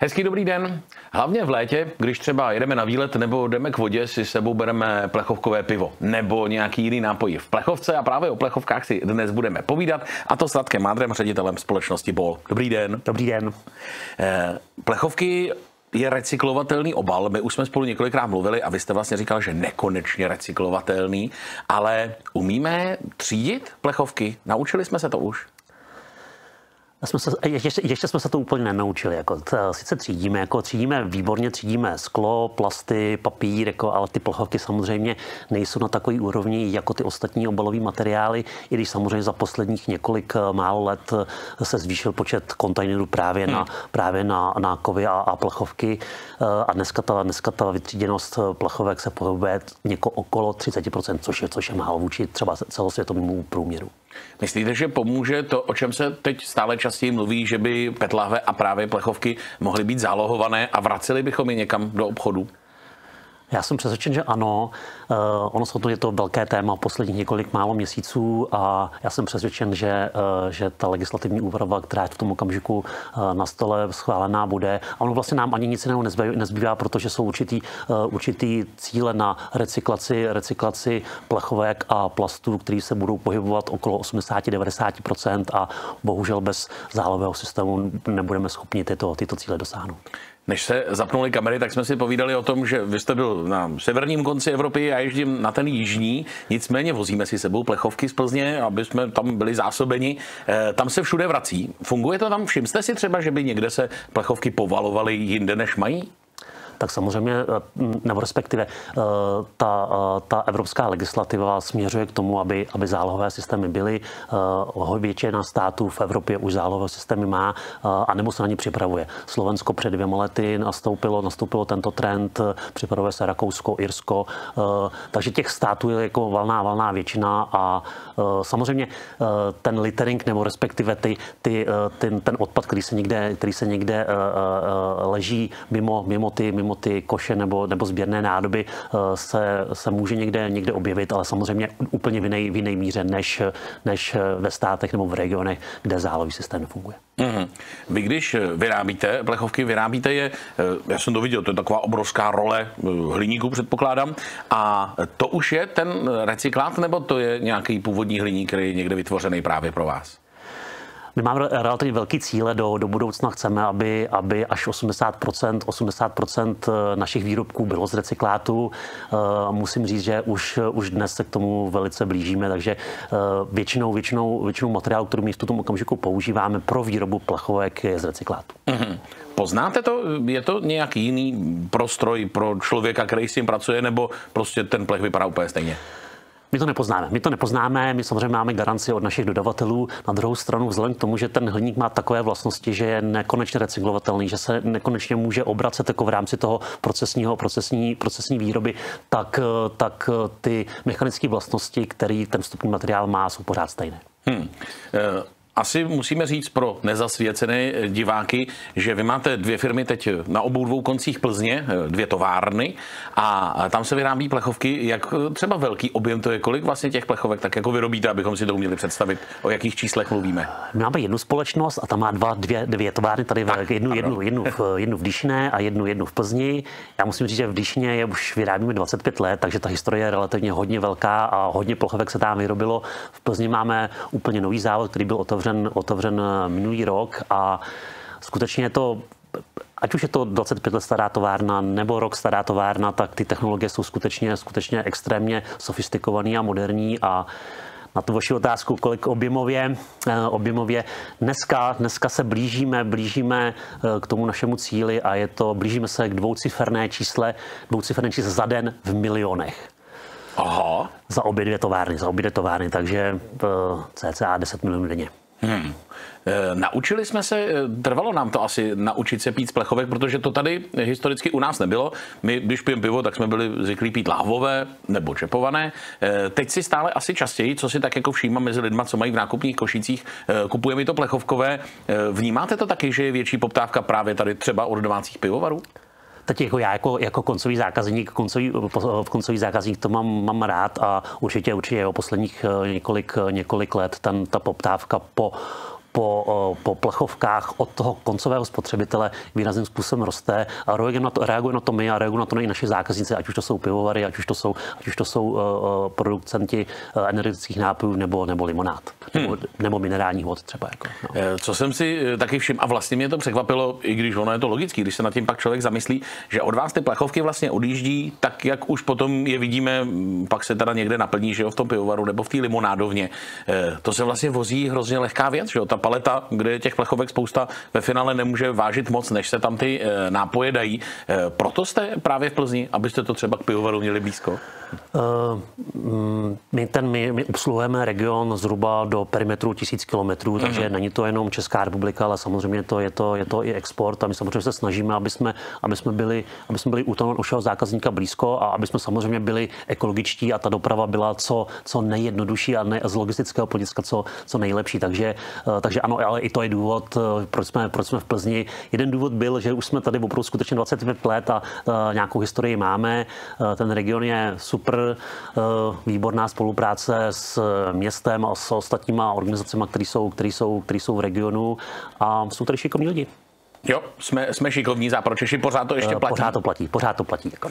Hezký dobrý den. Hlavně v létě, když třeba jedeme na výlet nebo jdeme k vodě, si s sebou bereme plechovkové pivo nebo nějaký jiný nápoj v plechovce a právě o plechovkách si dnes budeme povídat a to s Radkem Mádrem, ředitelem společnosti BOL. Dobrý den. Dobrý den. Eh, plechovky je recyklovatelný obal. My už jsme spolu několikrát mluvili a vy jste vlastně říkal, že nekonečně recyklovatelný, ale umíme třídit plechovky? Naučili jsme se to už? Jsme se, ještě, ještě jsme se to úplně nenaučili. Jako, sice třídíme, jako třídíme výborně, třídíme sklo, plasty, papír, jako, ale ty plechovky samozřejmě nejsou na takový úrovni jako ty ostatní obalové materiály, i když samozřejmě za posledních několik eh, málo let eh, se zvýšil počet kontejnerů právě hmm. na, právě na, na kovy a, a plechovky. Eh, a dneska ta, dneska ta vytříděnost plechovek se pohybuje něko okolo 30%, což je, což je málo vůči třeba celosvětovému průměru. Myslíte, že pomůže to, o čem se teď stále častěji mluví, že by petlahve a právě plechovky mohly být zálohované a vraceli bychom je někam do obchodu? Já jsem přesvědčen, že ano. Uh, ono to je to velké téma posledních několik málo měsíců a já jsem přesvědčen, že, uh, že ta legislativní úprava, která je v tom okamžiku uh, na stole schválená bude, a ono vlastně nám ani nic jiného nezbývá, protože jsou určitý, určitý cíle na recyklaci, recyklaci plechovek a plastů, které se budou pohybovat okolo 80-90% a bohužel bez zálového systému nebudeme schopni tyto, tyto cíle dosáhnout. Než se zapnuly kamery, tak jsme si povídali o tom, že vy jste byl na severním konci Evropy a jezdím na ten jižní. Nicméně vozíme si sebou plechovky z Plzně, aby jsme tam byli zásobeni. E, tam se všude vrací. Funguje to tam? Všimste si třeba, že by někde se plechovky povalovaly jinde, než mají? Tak samozřejmě, eh, nebo respektive eh, ta, eh, ta evropská legislativa směřuje k tomu, aby, aby zálohové systémy byly. Většina států v Evropě už zálohové systémy má a nebo se na ně připravuje. Slovensko před dvěma lety nastoupilo, nastoupilo tento trend, připravuje se Rakousko, Irsko, takže těch států je jako valná, valná většina a samozřejmě ten littering nebo respektive ty, ty, ten, ten odpad, který se někde, který se někde leží mimo, mimo ty, mimo mimo ty koše nebo, nebo sběrné nádoby eh, se, se může někde, někde objevit, ale samozřejmě úplně v jiné, v jiné míře než, než ve státech nebo v regionech, kde zálový systém nefunguje. Mm-hmm. Vy když vyrábíte plechovky, vyrábíte je, eh, já jsem to viděl, to je taková obrovská role eh, hliníku, předpokládám, a to už je ten recyklát, nebo to je nějaký původní hliník, který je někde vytvořený právě pro vás? My máme relativně velký cíle do, do budoucna. Chceme, aby, aby až 80%, 80% našich výrobků bylo z recyklátu. Eh, musím říct, že už, už dnes se k tomu velice blížíme, takže eh, většinou, většinou, většinou materiálu, který my v tom okamžiku používáme pro výrobu plechovek, je z recyklátu. Mm-hmm. Poznáte to? Je to nějaký jiný prostroj pro člověka, který s tím pracuje, nebo prostě ten plech vypadá úplně stejně? My to nepoznáme. My to nepoznáme, my samozřejmě máme garanci od našich dodavatelů. Na druhou stranu, vzhledem k tomu, že ten hliník má takové vlastnosti, že je nekonečně recyklovatelný, že se nekonečně může obracet jako v rámci toho procesního, procesní, procesní výroby, tak, tak ty mechanické vlastnosti, který ten vstupní materiál má, jsou pořád stejné. Hmm asi musíme říct pro nezasvěcené diváky, že vy máte dvě firmy teď na obou dvou koncích Plzně, dvě továrny a tam se vyrábí plechovky. Jak třeba velký objem to je? Kolik vlastně těch plechovek tak jako vyrobíte, abychom si to uměli představit? O jakých číslech mluvíme? My máme jednu společnost a tam má dva, dvě, dvě továrny, tady tak, jednu, jednu, jednu, v, jednu v Díšné a jednu, jednu v Plzni. Já musím říct, že v Díšně je už vyrábíme 25 let, takže ta historie je relativně hodně velká a hodně plechovek se tam vyrobilo. V Plzni máme úplně nový závod, který byl otevřen otevřen, otevřen minulý rok a skutečně je to ať už je to 25 let stará továrna nebo rok stará továrna, tak ty technologie jsou skutečně, skutečně extrémně sofistikované a moderní a na tu vaši otázku, kolik objemově, eh, objemově. Dneska, dneska se blížíme, blížíme eh, k tomu našemu cíli a je to, blížíme se k dvouciferné čísle, dvouciferné čísle za den v milionech. Aha. Za obě dvě továrny, za obě dvě továrny, takže eh, cca 10 milionů denně. Hmm. E, naučili jsme se, e, trvalo nám to asi naučit se pít z plechovek, protože to tady historicky u nás nebylo. My, když pijeme pivo, tak jsme byli zvyklí pít lahvové nebo čepované. E, teď si stále asi častěji, co si tak jako všímám mezi lidma, co mají v nákupních košicích, kupujeme to plechovkové. Vnímáte to taky, že je větší poptávka právě tady třeba od domácích pivovarů? Teď jako já jako, jako koncový zákazník, koncový, koncový zákazník to mám, mám rád a určitě, určitě o posledních několik, několik let ten, ta poptávka po po, po plechovkách od toho koncového spotřebitele výrazným způsobem roste a reaguje na to, reaguje na to my a reaguje na to i naši zákazníci, ať už to jsou pivovary, ať už to jsou, ať už to jsou producenti uh, energetických nápojů nebo, nebo limonád, hmm. nebo, nebo minerálních vod třeba. Jako, no. Co jsem si taky všiml, a vlastně mě to překvapilo, i když ono je to logický, když se nad tím pak člověk zamyslí, že od vás ty plechovky vlastně odjíždí, tak jak už potom je vidíme, pak se teda někde naplní, že jo, v tom pivovaru nebo v té limonádovně. To se vlastně vozí hrozně lehká věc, že jo, ta paleta, kde je těch plechovek spousta, ve finále nemůže vážit moc, než se tam ty nápoje dají. Proto jste právě v Plzni, abyste to třeba k pivovaru měli blízko? Uh, my, ten, my, my obsluhujeme region zhruba do perimetru tisíc kilometrů, takže mm-hmm. není to jenom Česká republika, ale samozřejmě to, je, to, je to i export a my samozřejmě se snažíme, aby jsme, aby jsme byli, aby jsme byli u toho našeho zákazníka blízko a aby jsme samozřejmě byli ekologičtí a ta doprava byla co, co nejjednodušší a ne, z logistického hlediska co, co nejlepší. Takže, uh, takže ano, ale i to je důvod, uh, proč jsme, proč jsme v Plzni. Jeden důvod byl, že už jsme tady opravdu skutečně 25 let a uh, nějakou historii máme. Uh, ten region je super, výborná spolupráce s městem a s ostatníma organizacemi, které jsou, které jsou, které jsou v regionu a jsou tady šikovní lidi. Jo, jsme, jsme šikovní zápročeši, pořád to ještě platí. Pořád to platí, pořád to platí. Jako.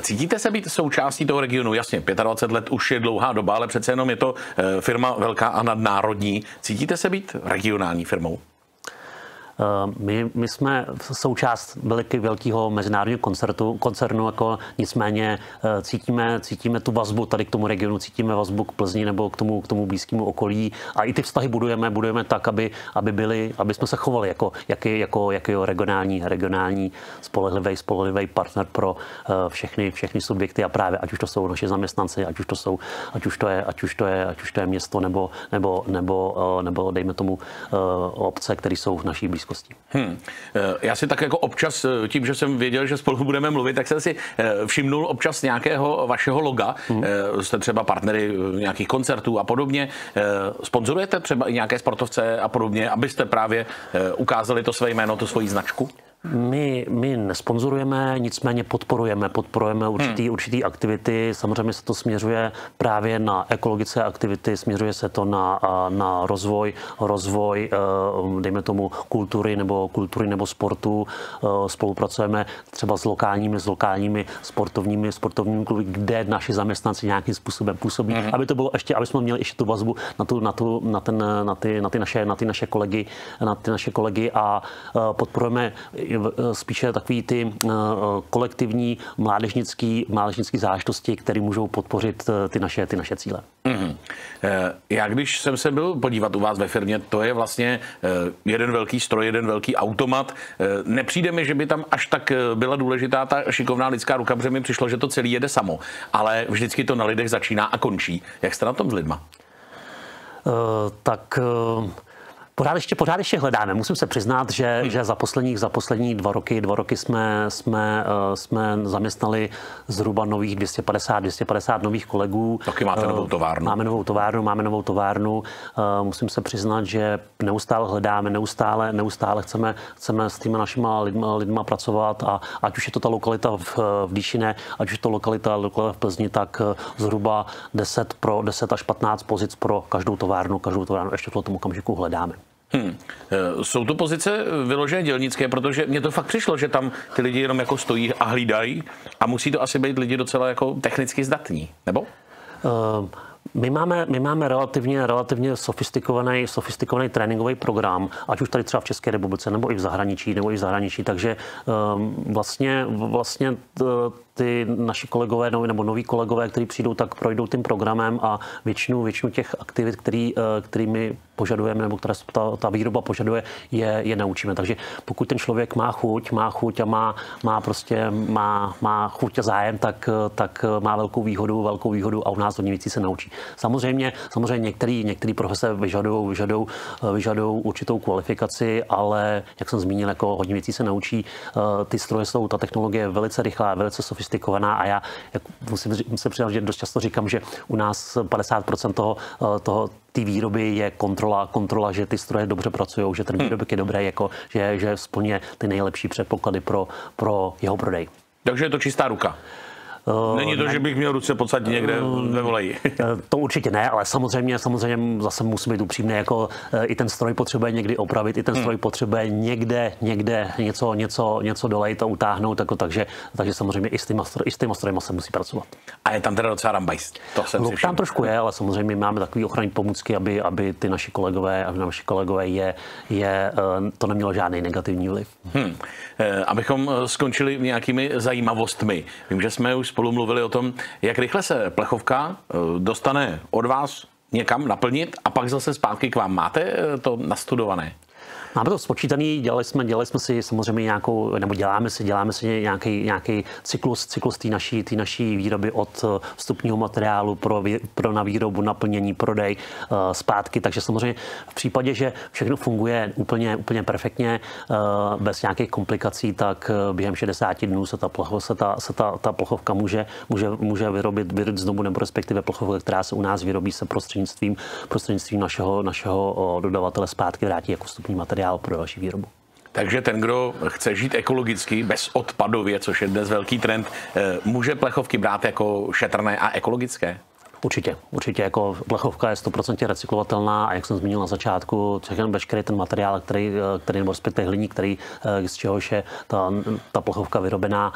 Cítíte se být součástí toho regionu? Jasně, 25 let už je dlouhá doba, ale přece jenom je to firma velká a nadnárodní. Cítíte se být regionální firmou? Eh, my, my jsme součást veliký, velkého mezinárodního koncertu, koncernu, jako nicméně eh, cítíme, cítíme tu vazbu tady k tomu regionu, cítíme vazbu k Plzni nebo k tomu, k tomu blízkému okolí a i ty vztahy budujeme, budujeme tak, aby, aby, byli, aby jsme se chovali jako, jaký, jako, jaký regionální, regionální spolehlivý, spolehlivý partner pro eh, všechny, všechny subjekty a právě ať už to jsou naši zaměstnanci, ať už to jsou, ať už to je, ať už to je, ať už to je město nebo, nebo, nebo, nebo dejme tomu obce, které jsou v naší blízkosti blízkosti. Hmm. Já si tak jako občas, eh, tím, že jsem věděl, že spolu budeme mluvit, tak jsem si eh, všimnul občas nějakého vašeho loga. Hmm. Jste třeba partnery nějakých koncertů a podobně. Sponzorujete třeba i nějaké sportovce a podobně, abyste právě ukázali to své jméno, tu svoji značku? My, my nesponzorujeme, nicméně podporujeme, podporujeme určitý, hmm. určitý aktivity. Samozřejmě se to směřuje právě na ekologické aktivity, směřuje se to na, na rozvoj, rozvoj, eh, dejme tomu, kultury nebo kultury nebo sportu. Eh, spolupracujeme třeba s lokálními, s lokálními sportovními, sportovními kluby, kde naši zaměstnanci nějakým způsobem působí, hmm. aby to bylo ještě, aby jsme měli ještě tu vazbu na, tu, na, tu, na, ten, na, ty, na, ty naše, na ty naše kolegy, na ty naše kolegy a eh, podporujeme spíše takový ty eh, kolektivní mládežnický, mládežnický záležitosti, které můžou podpořit eh, ty naše, ty naše cíle. Mm-hmm. Já když jsem se byl podívat u vás ve firmě, to je vlastně jeden velký stroj, jeden velký automat. Nepřijde mi, že by tam až tak byla důležitá ta šikovná lidská ruka, protože mi přišlo, že to celý jede samo. Ale vždycky to na lidech začíná a končí. Jak jste na tom s lidma? Uh, tak uh Pořád ještě, pořád ještě hledáme. Musím se přiznat, že, hmm. že za, posledních, za poslední dva roky, dva roky jsme, jsme, uh, jsme zaměstnali zhruba nových 250, 250 nových kolegů. Taky máte novou továrnu. Máme novou továrnu, máme novou továrnu. Uh, musím se přiznat, že neustále hledáme, neustále, neustále chceme, chceme s těmi našimi lidma, lidma pracovat a ať už je to ta lokalita v, v Díšině, ať už je to lokalita, lokalita v Plzni, tak zhruba 10, pro, 10 až 15 pozic pro každou továrnu, každou továrnu ještě v tom okamžiku hledáme. Hmm. Jsou to pozice vyložené dělnické, protože mně to fakt přišlo, že tam ty lidi jenom jako stojí a hlídají a musí to asi být lidi docela jako technicky zdatní, nebo? Uh, my máme, my máme relativně, relativně sofistikovaný, sofistikovaný tréninkový program, ať už tady třeba v České republice, nebo i v zahraničí, nebo i v zahraničí, takže um, vlastně, vlastně ty naši kolegové nebo noví kolegové, kteří přijdou, tak projdou tím programem a většinu, většinu těch aktivit, který, eh, který my požadujeme, nebo která ta, ta výroba požaduje, je, je naučíme. Takže pokud ten člověk má chuť, má chuť a má, má prostě má, má chuť a zájem, tak, tak má velkou výhodu, velkou výhodu a u nás hodně věcí se naučí. Samozřejmě, samozřejmě některé některý profese vyžadují vyžadou, vyžadou určitou kvalifikaci, ale jak jsem zmínil, jako hodně věcí se naučí. Eh, ty stroje jsou, ta technologie je velice rychlá, velice sofistikovaná a já jak musím, musím přiznat, že dost často říkám, že u nás 50% toho, eh, toho té výroby je kontrola, kontrola, že ty stroje dobře pracují, že ten hmm. výrobek je dobrý, jako, že, že splně ty nejlepší předpoklady pro, pro jeho prodej. Takže je to čistá ruka. Není to, ne, že bych měl ruce podstatě někde ve voleji. to určitě ne, ale samozřejmě, samozřejmě zase musí být upřímný, jako i ten stroj potřebuje někdy opravit, i ten stroj hmm. potřebuje někde, někde něco, něco, něco dolejt a utáhnout, jako, takže, takže samozřejmě i s těma, i s těma strojima se musí pracovat. A je tam teda docela rambajs. To jsem no, si tam trošku je, ale samozřejmě máme takové ochranné pomůcky, aby, aby ty naši kolegové, aby naši kolegové je, je, eh, to nemělo žádný negativní vliv. Hmm. Abychom eh, skončili nějakými zajímavostmi. Vím, že jsme už spolu mluvili o tom, jak rychle se plechovka dostane od vás někam naplnit a pak zase zpátky k vám. Máte to nastudované? Máme to spočítaný, dělali jsme, dělali jsme si samozřejmě nějakou, nebo děláme si, děláme si nějaký, nějaký cyklus, cyklus té naší, tý naší výroby od eh, vstupního materiálu pro, pro na výrobu, naplnění, prodej, uh, zpátky. Takže samozřejmě v případě, že všechno funguje úplně, úplně perfektně, uh, bez nějakých komplikací, tak během 60 dnů se ta, plocho, se ta, se ta, ta plochovka může, může, může vyrobit, vyrobit znovu, nebo respektive plochovka, která se u nás vyrobí, se prostřednictvím, prostřednictvím našeho, našeho dodavatele zpátky vrátí jako vstupní materiál materiál pro další výrobu. Takže ten, kdo chce žít ekologicky, bez odpadově, což je dnes velký trend, eh, může plechovky brát jako šetrné a ekologické? Určitě, určitě jako plechovka je 100% recyklovatelná a jak jsem zmínil na začátku, všechny veškerý ten materiál, který, eh, který nebo respektive hliník, který, eh, z čehož je ta, ta plechovka vyrobená,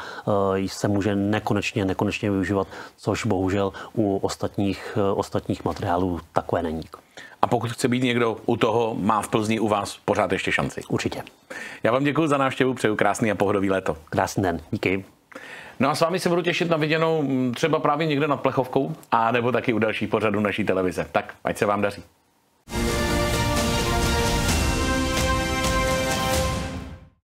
se může nekonečně, nekonečně využívat, což bohužel u ostatních, ostatních materiálů takové není. A pokud chce být někdo u toho, má v Plzni u vás pořád ještě šanci. Určitě. Já vám děkuji za návštěvu, přeju krásný a pohodový léto. Krásný den, díky. No a s vámi se budu těšit na viděnou třeba právě někde nad plechovkou, a nebo taky u dalších pořadů naší televize. Tak, ať se vám daří.